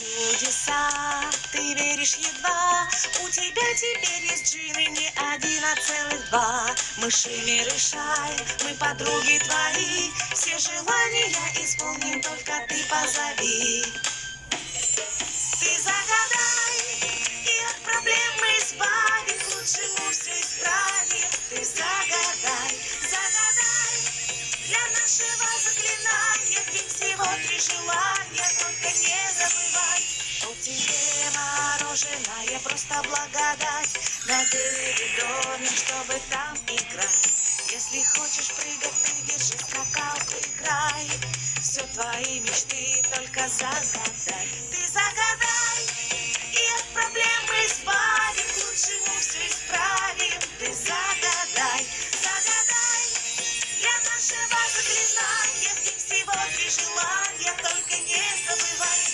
чудеса, ты веришь едва. У тебя теперь есть джины не один, а целых два. Мышиный решай, мы подруги твои. Все желания исполним, только ты позови. Ты загадай, и от проблем мы избавим, к лучшему все исправим. Ты загадай, загадай, для нашего заклинания всего три желания, только не забывай, мороженое просто благодать. На дереве домик, чтобы там играть. Если хочешь прыгать, ты держи скакалку, играй. Все твои мечты только загадай. Ты загадай, и от проблем мы избавим, к лучшему все исправим. Ты загадай, загадай, для нашего заклинания день всего три желания, только не забывай.